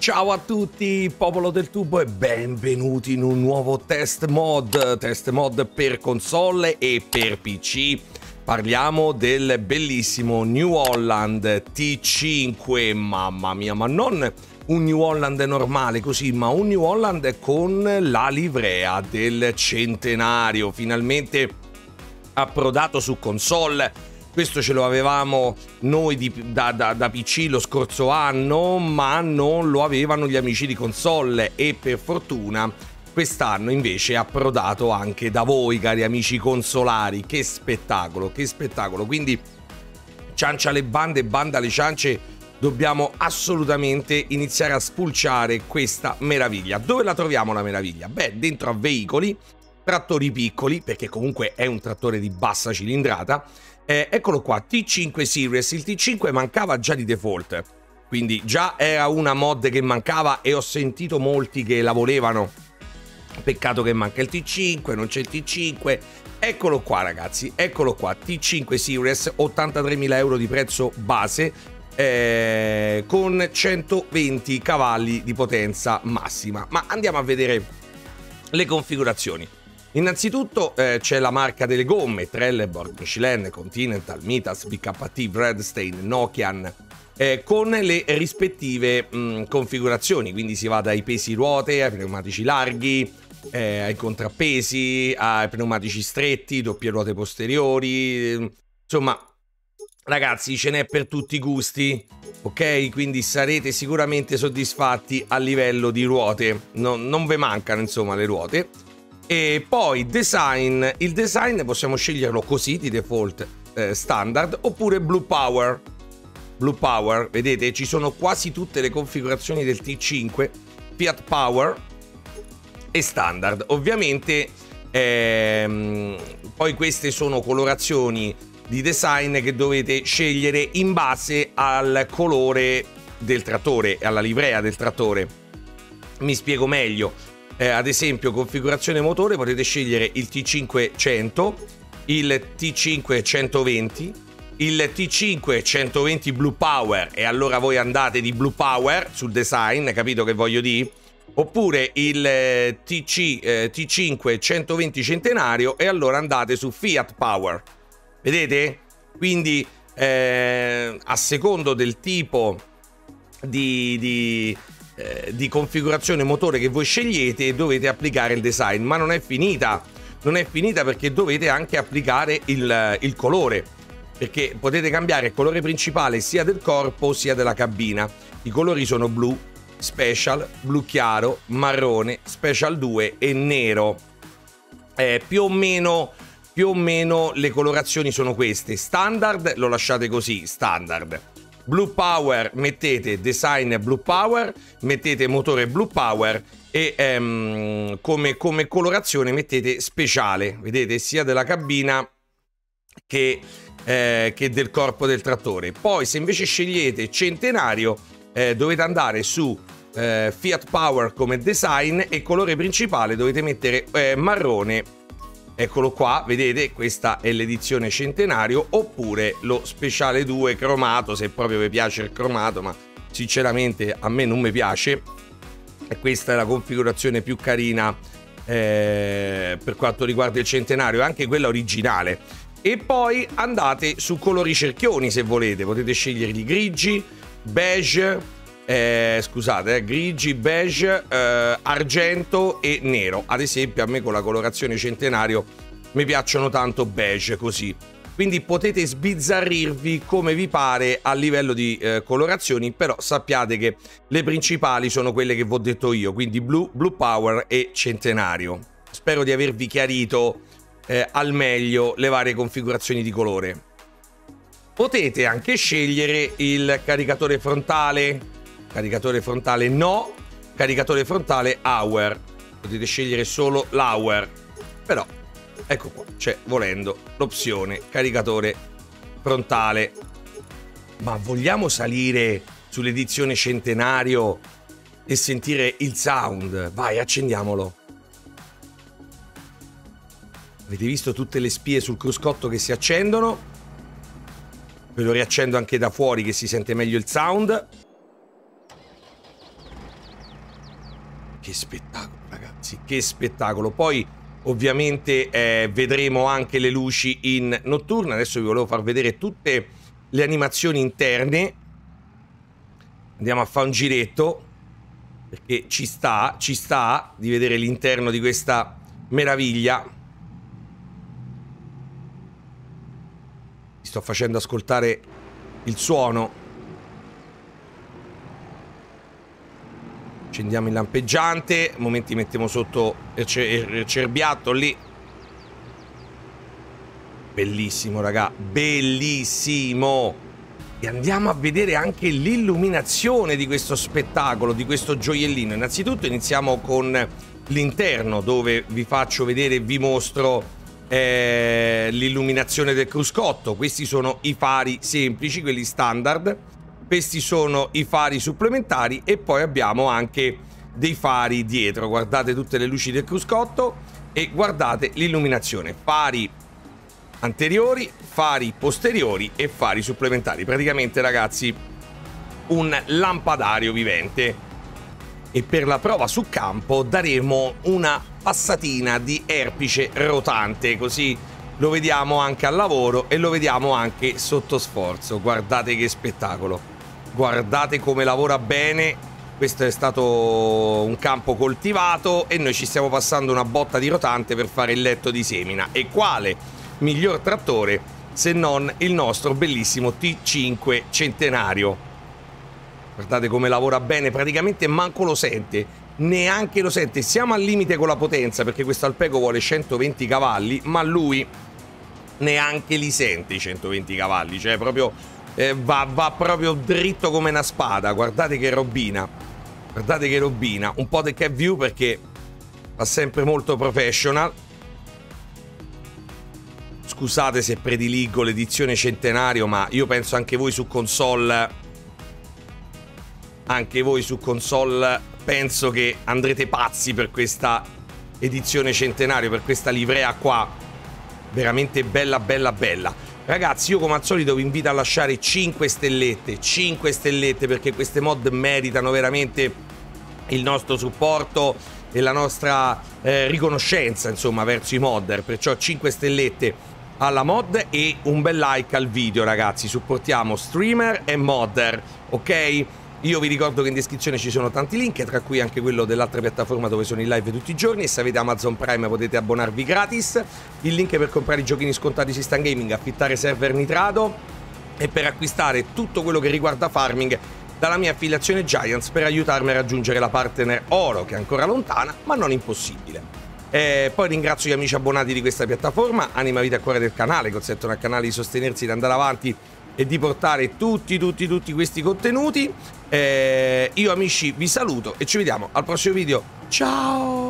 Ciao a tutti, popolo del tubo e benvenuti in un nuovo test mod, test mod per console e per PC. Parliamo del bellissimo New Holland T5, mamma mia, ma non un New Holland normale così, ma un New Holland con la livrea del centenario, finalmente approdato su console questo ce lo avevamo noi di, da, da, da, PC lo scorso anno, ma non lo avevano gli amici di console e per fortuna quest'anno invece è approdato anche da voi cari amici consolari. Che spettacolo, che spettacolo. Quindi ciancia le bande, banda le ciance, dobbiamo assolutamente iniziare a spulciare questa meraviglia. Dove la troviamo la meraviglia? Beh, dentro a veicoli, trattori piccoli, perché comunque è un trattore di bassa cilindrata eh, eccolo qua, T5 Series, il T5 mancava già di default, quindi già era una mod che mancava e ho sentito molti che la volevano. Peccato che manca il T5, non c'è il T5. Eccolo qua ragazzi, eccolo qua, T5 Series, 83.000 euro di prezzo base, eh, con 120 cavalli di potenza massima. Ma andiamo a vedere le configurazioni. Innanzitutto eh, c'è la marca delle gomme, Trelleborg, Michelin, Continental, Mitas, BKT, Bradstein, Nokian, eh, con le rispettive mh, configurazioni, quindi si va dai pesi ruote ai pneumatici larghi, eh, ai contrappesi, ai pneumatici stretti, doppie ruote posteriori, insomma ragazzi ce n'è per tutti i gusti, ok? Quindi sarete sicuramente soddisfatti a livello di ruote, no, non ve mancano insomma le ruote. E poi design, il design possiamo sceglierlo così di default eh, standard oppure blue power. Blue power, vedete, ci sono quasi tutte le configurazioni del T5, Fiat Power e standard. Ovviamente ehm, poi queste sono colorazioni di design che dovete scegliere in base al colore del trattore e alla livrea del trattore. Mi spiego meglio eh, ad esempio configurazione motore potete scegliere il T500, il T5 il T5 120 Blue Power e allora voi andate di Blue Power sul design, capito che voglio dire? Oppure il eh, TC, eh, T5 120 centenario e allora andate su Fiat Power. Vedete? Quindi eh, a secondo del tipo di, di, eh, di configurazione motore che voi scegliete dovete applicare il design, ma non è finita. Non è finita perché dovete anche applicare il, il colore, perché potete cambiare il colore principale sia del corpo sia della cabina. I colori sono blu, special, blu chiaro, marrone, special 2 e nero. Eh, più o meno più o meno le colorazioni sono queste. Standard lo lasciate così, standard. Blue Power mettete design Blue Power, mettete motore Blue Power e ehm, come, come, colorazione mettete speciale, vedete, sia della cabina che, eh, che, del corpo del trattore. Poi se invece scegliete centenario eh, dovete andare su eh, Fiat Power come design e colore principale dovete mettere eh, marrone Eccolo qua, vedete, questa è l'edizione centenario oppure lo speciale 2 cromato, se proprio vi piace il cromato, ma sinceramente a me non mi piace. E questa è la configurazione più carina eh, per quanto riguarda il centenario, anche quella originale. E poi andate su colori cerchioni se volete, potete scegliere grigi, beige, eh, scusate, eh, grigi, beige, eh, argento e nero. Ad esempio, a me con la colorazione centenario mi piacciono tanto beige così. Quindi potete sbizzarrirvi come vi pare a livello di eh, colorazioni, però sappiate che le principali sono quelle che vi ho detto io, quindi blu, blue power e centenario. Spero di avervi chiarito eh, al meglio le varie configurazioni di colore. Potete anche scegliere il caricatore frontale, caricatore frontale no, caricatore frontale hour. Potete scegliere solo l'hour, però ecco qua, c'è volendo l'opzione caricatore frontale. Ma vogliamo salire sull'edizione centenario e sentire il sound? Vai, accendiamolo. Avete visto tutte le spie sul cruscotto che si accendono? Ve lo riaccendo anche da fuori che si sente meglio il sound. Che spettacolo ragazzi, che spettacolo. Poi ovviamente eh, vedremo anche le luci in notturna. Adesso vi volevo far vedere tutte le animazioni interne. Andiamo a fare un giretto perché ci sta, ci sta di vedere l'interno di questa meraviglia. Vi sto facendo ascoltare il suono. Accendiamo il lampeggiante. Momenti mettiamo sotto il, il cerbiatto lì. Bellissimo, raga. Bellissimo. E andiamo a vedere anche l'illuminazione di questo spettacolo, di questo gioiellino. Innanzitutto iniziamo con l'interno dove vi faccio vedere vi mostro eh, l'illuminazione del cruscotto. Questi sono i fari semplici, quelli standard. Questi sono i fari supplementari e poi abbiamo anche dei fari dietro. Guardate tutte le luci del cruscotto e guardate l'illuminazione. Fari anteriori, fari posteriori e fari supplementari. Praticamente ragazzi un lampadario vivente. E per la prova su campo daremo una passatina di erpice rotante, così lo vediamo anche al lavoro e lo vediamo anche sotto sforzo. Guardate che spettacolo. Guardate come lavora bene. Questo è stato un campo coltivato e noi ci stiamo passando una botta di rotante per fare il letto di semina. E quale miglior trattore se non il nostro bellissimo T5 centenario. Guardate come lavora bene, praticamente manco lo sente, neanche lo sente. Siamo al limite con la potenza perché questo Alpego vuole 120 cavalli, ma lui neanche li sente i 120 cavalli, cioè proprio eh, va, va proprio dritto come una spada. Guardate che robina. Guardate che robina. Un po' di cap view perché fa sempre molto professional scusate se prediligo l'edizione centenario, ma io penso anche voi su console. Anche voi su console penso che andrete pazzi per questa edizione centenario, per questa livrea qua. Veramente bella, bella, bella. Ragazzi, io come al solito vi invito a lasciare 5 stellette, 5 stellette perché queste mod meritano veramente il nostro supporto e la nostra eh, riconoscenza, insomma, verso i modder. Perciò 5 stellette alla mod e un bel like al video ragazzi, supportiamo streamer e modder, ok? Io vi ricordo che in descrizione ci sono tanti link, tra cui anche quello dell'altra piattaforma dove sono in live tutti i giorni e se avete Amazon Prime potete abbonarvi gratis. Il link per comprare i giochini scontati su Stan Gaming, affittare server nitrato e per acquistare tutto quello che riguarda farming dalla mia affiliazione Giants per aiutarmi a raggiungere la partner oro che è ancora lontana ma non impossibile. E poi ringrazio gli amici abbonati di questa piattaforma, Anima Vita a cuore del canale, consentono al canale di sostenersi, di andare avanti e di portare tutti, tutti, tutti questi contenuti. Eh, io amici vi saluto e ci vediamo al prossimo video. Ciao!